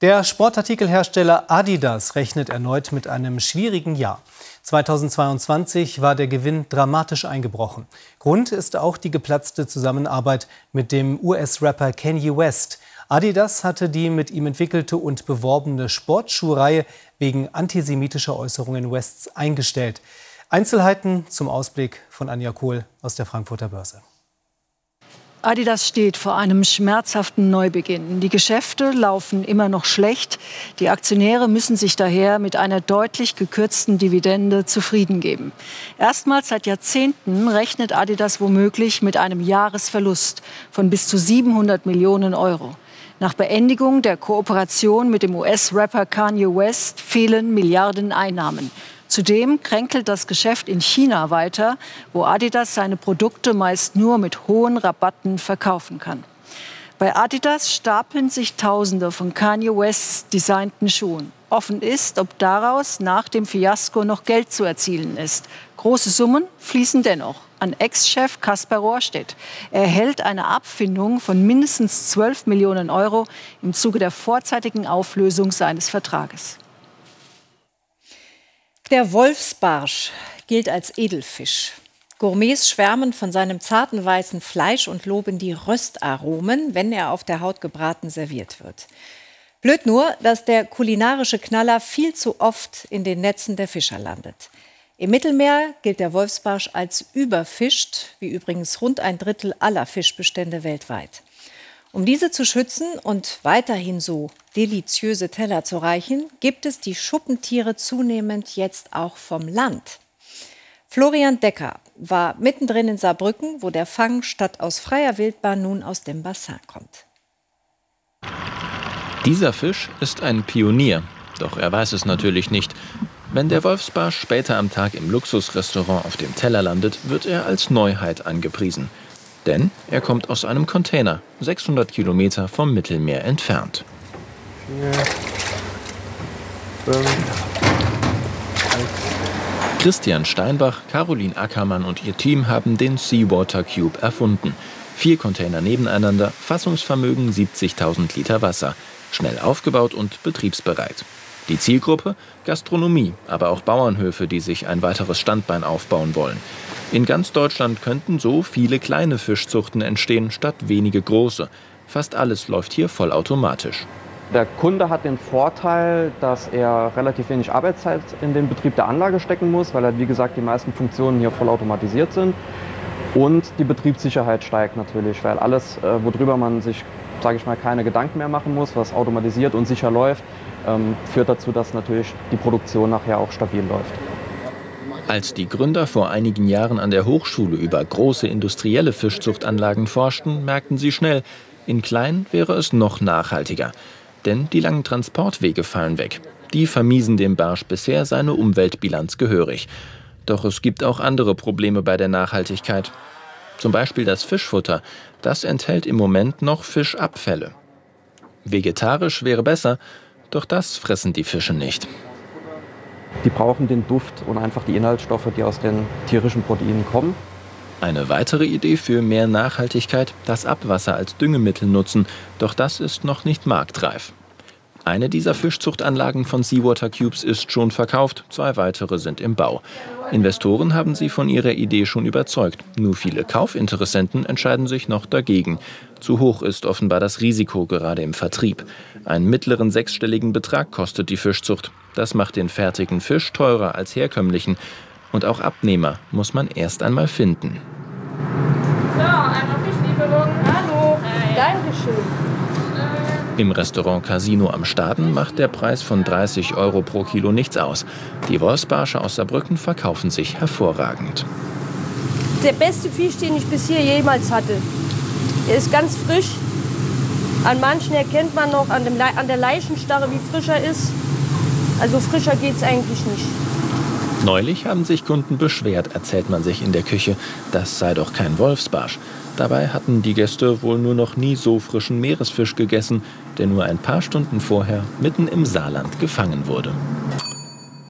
Der Sportartikelhersteller Adidas rechnet erneut mit einem schwierigen Jahr. 2022 war der Gewinn dramatisch eingebrochen. Grund ist auch die geplatzte Zusammenarbeit mit dem US-Rapper Kanye West. Adidas hatte die mit ihm entwickelte und beworbene Sportschuhreihe wegen antisemitischer Äußerungen Wests eingestellt. Einzelheiten zum Ausblick von Anja Kohl aus der Frankfurter Börse. Adidas steht vor einem schmerzhaften Neubeginn. Die Geschäfte laufen immer noch schlecht. Die Aktionäre müssen sich daher mit einer deutlich gekürzten Dividende zufrieden geben. Erstmals seit Jahrzehnten rechnet Adidas womöglich mit einem Jahresverlust von bis zu 700 Millionen Euro. Nach Beendigung der Kooperation mit dem US-Rapper Kanye West fehlen Milliarden Einnahmen. Zudem kränkelt das Geschäft in China weiter, wo Adidas seine Produkte meist nur mit hohen Rabatten verkaufen kann. Bei Adidas stapeln sich Tausende von Kanye Wests designten Schuhen. Offen ist, ob daraus nach dem Fiasko noch Geld zu erzielen ist. Große Summen fließen dennoch an Ex-Chef Kaspar Rohrstedt. Er erhält eine Abfindung von mindestens 12 Millionen Euro im Zuge der vorzeitigen Auflösung seines Vertrages. Der Wolfsbarsch gilt als Edelfisch. Gourmets schwärmen von seinem zarten weißen Fleisch und loben die Röstaromen, wenn er auf der Haut gebraten serviert wird. Blöd nur, dass der kulinarische Knaller viel zu oft in den Netzen der Fischer landet. Im Mittelmeer gilt der Wolfsbarsch als überfischt, wie übrigens rund ein Drittel aller Fischbestände weltweit. Um diese zu schützen und weiterhin so deliziöse Teller zu reichen, gibt es die Schuppentiere zunehmend jetzt auch vom Land. Florian Decker war mittendrin in Saarbrücken, wo der Fang statt aus freier Wildbahn nun aus dem Bassin kommt. Dieser Fisch ist ein Pionier, doch er weiß es natürlich nicht. Wenn der Wolfsbarsch später am Tag im Luxusrestaurant auf dem Teller landet, wird er als Neuheit angepriesen. Denn er kommt aus einem Container, 600 Kilometer vom Mittelmeer entfernt. Christian Steinbach, Caroline Ackermann und ihr Team haben den Seawater Cube erfunden. Vier Container nebeneinander, Fassungsvermögen 70.000 Liter Wasser. Schnell aufgebaut und betriebsbereit. Die Zielgruppe? Gastronomie, aber auch Bauernhöfe, die sich ein weiteres Standbein aufbauen wollen. In ganz Deutschland könnten so viele kleine Fischzuchten entstehen, statt wenige große. Fast alles läuft hier vollautomatisch. Der Kunde hat den Vorteil, dass er relativ wenig Arbeitszeit in den Betrieb der Anlage stecken muss, weil er, wie gesagt, die meisten Funktionen hier vollautomatisiert sind. Und die Betriebssicherheit steigt natürlich, weil alles, äh, worüber man sich, sage ich mal, keine Gedanken mehr machen muss, was automatisiert und sicher läuft, ähm, führt dazu, dass natürlich die Produktion nachher auch stabil läuft. Als die Gründer vor einigen Jahren an der Hochschule über große industrielle Fischzuchtanlagen forschten, merkten sie schnell, in klein wäre es noch nachhaltiger. Denn die langen Transportwege fallen weg. Die vermiesen dem Barsch bisher seine Umweltbilanz gehörig. Doch es gibt auch andere Probleme bei der Nachhaltigkeit. Zum Beispiel das Fischfutter. Das enthält im Moment noch Fischabfälle. Vegetarisch wäre besser, doch das fressen die Fische nicht. Die brauchen den Duft und einfach die Inhaltsstoffe, die aus den tierischen Proteinen kommen. Eine weitere Idee für mehr Nachhaltigkeit, das Abwasser als Düngemittel nutzen, doch das ist noch nicht marktreif. Eine dieser Fischzuchtanlagen von Seawater Cubes ist schon verkauft, zwei weitere sind im Bau. Investoren haben sie von ihrer Idee schon überzeugt. Nur viele Kaufinteressenten entscheiden sich noch dagegen. Zu hoch ist offenbar das Risiko gerade im Vertrieb. Einen mittleren sechsstelligen Betrag kostet die Fischzucht. Das macht den fertigen Fisch teurer als herkömmlichen. Und auch Abnehmer muss man erst einmal finden. So, einmal Fischlieferung. Hallo. Dankeschön. Im Restaurant Casino am Staden macht der Preis von 30 Euro pro Kilo nichts aus. Die Wolfsbarsche aus Saarbrücken verkaufen sich hervorragend. Der beste Fisch, den ich bisher jemals hatte. Er ist ganz frisch. An manchen erkennt man noch an, dem, an der Leichenstarre, wie frisch er ist. Also frischer geht es eigentlich nicht. Neulich haben sich Kunden beschwert, erzählt man sich in der Küche. Das sei doch kein Wolfsbarsch. Dabei hatten die Gäste wohl nur noch nie so frischen Meeresfisch gegessen, der nur ein paar Stunden vorher mitten im Saarland gefangen wurde.